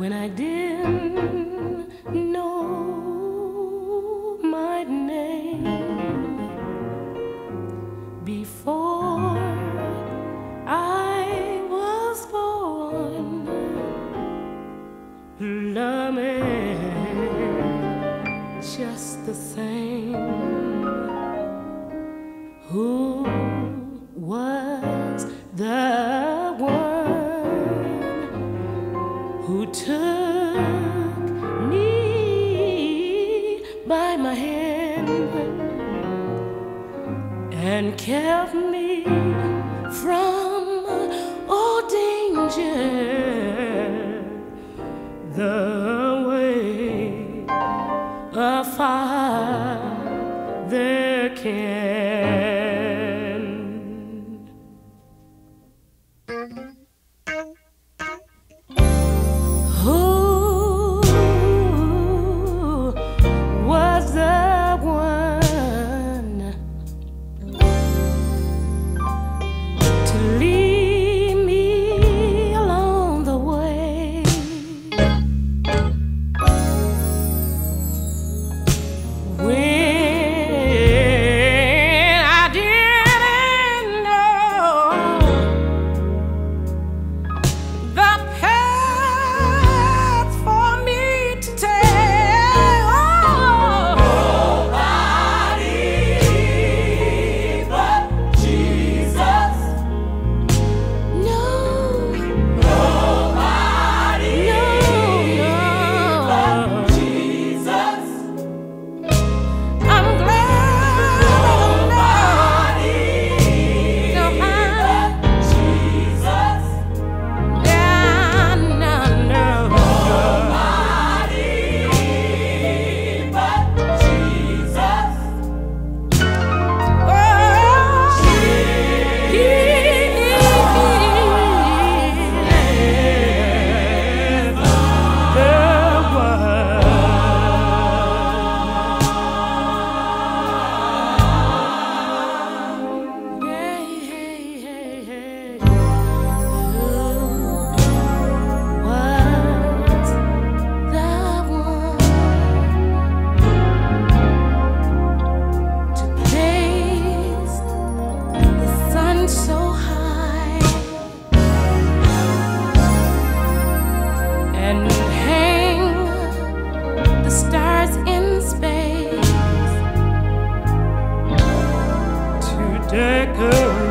when I didn't know my name before I was born. Love just the same. Who was the and kept me from all danger. The way a father can. Girl.